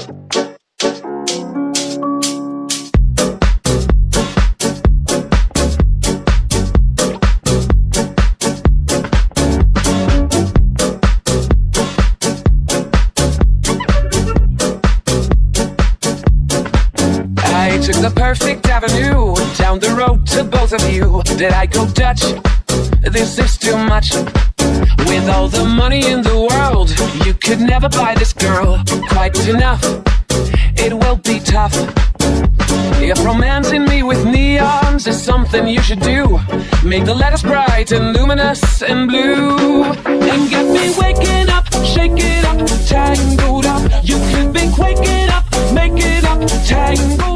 I took the perfect avenue down the road to both of you. Did I go Dutch? This is too much. With all the money in the you could never buy this girl quite enough. It will be tough. If romancing me with neons is something you should do, make the letters bright and luminous and blue. And get me waking up, shake it up, tangled up. You could be quaking up, make it up, tangled.